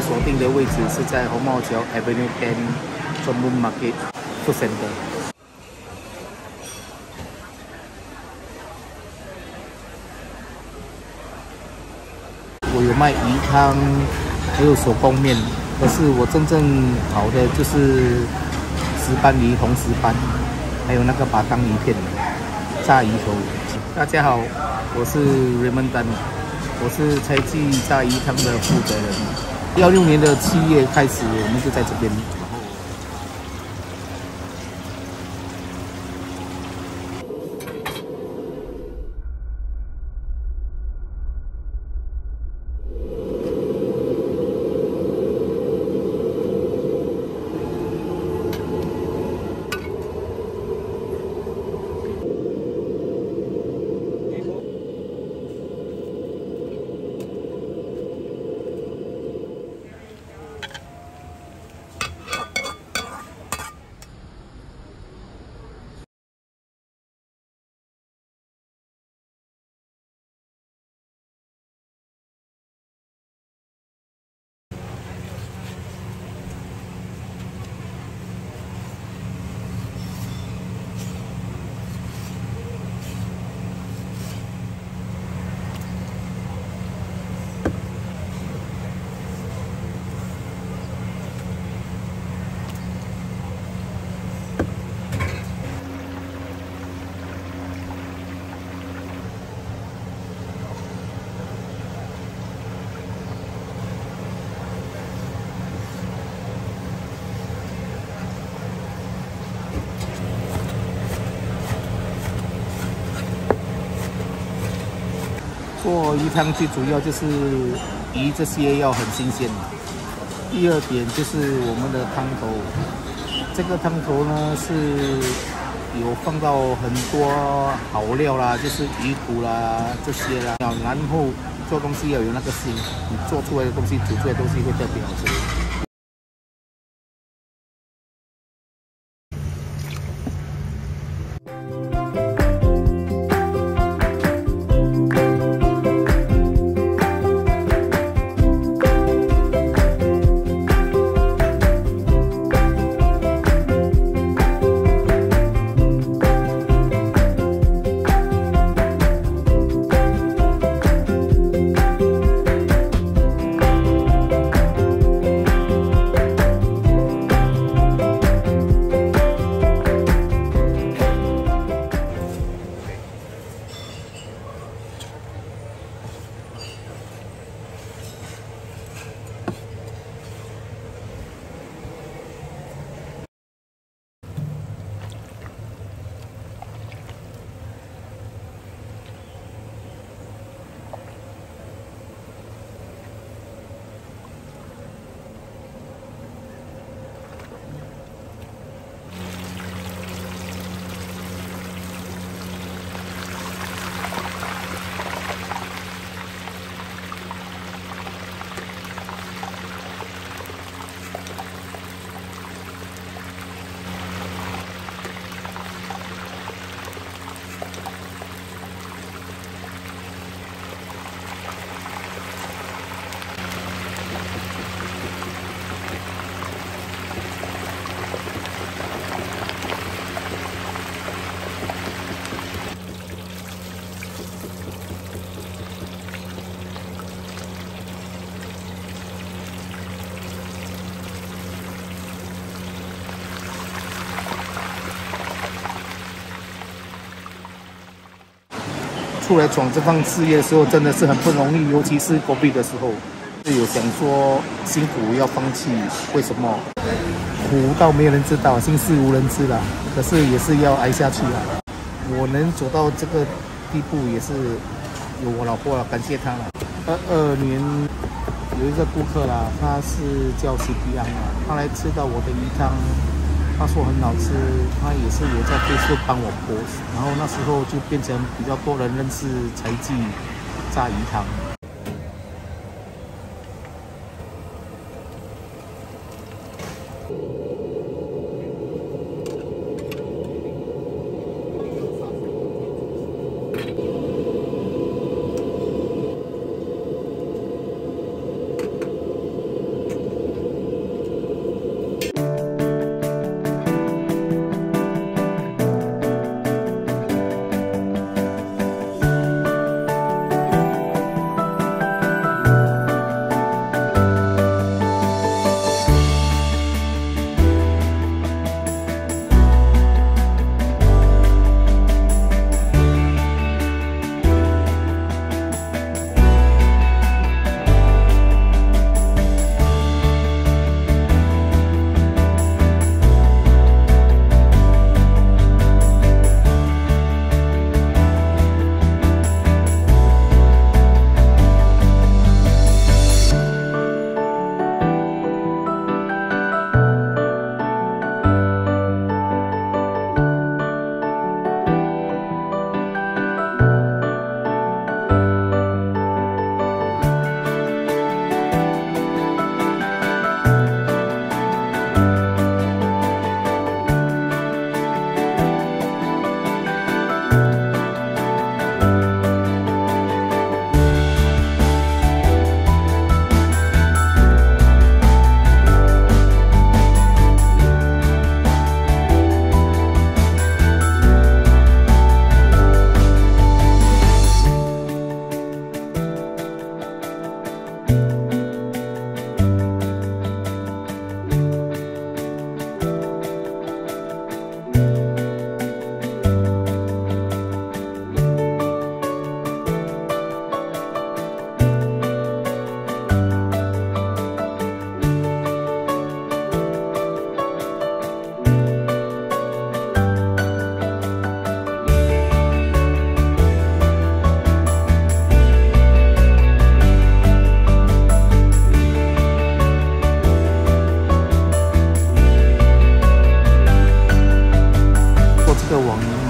锁定的位置是在红帽桥 Avenue Ten 中门 Market Food Center。我有卖鱼汤，还有手工面，可是我真正好的就是石斑鱼、红石斑，还有那个把当鱼片、炸鱼头。大家好，我是 Raymond Dan，我是财记炸鱼汤的负责人。幺六年的七月开始，我们就在这边。做鱼汤最主要就是鱼这些要很新鲜。第二点就是我们的汤头，这个汤头呢是有放到很多好料啦，就是鱼骨啦这些啦，然后做东西要有那个心，你做出来的东西煮出来的东西会特别好吃。出来闯这番事业的时候，真的是很不容易，尤其是狗币的时候，是有想说辛苦要放弃，为什么？苦到没有人知道，心事无人知了。可是也是要挨下去啊！我能走到这个地步，也是有我老婆了，感谢她了。二二年有一个顾客啦，他是叫 C P N 啊，他来吃到我的鱼汤。他说很好吃，他也是有在背后帮我播然后那时候就变成比较多人认识柴记炸鱼汤。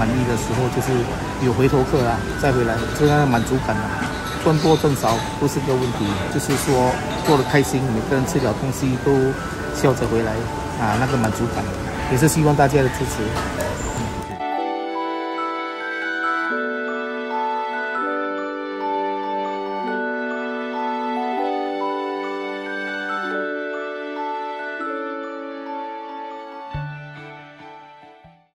满意的时候就是有回头客啊，再回来，这个满足感啊，赚多赚少不是个问题，就是说做的开心，每个人吃了东西都笑着回来啊，那个满足感，也是希望大家的支持。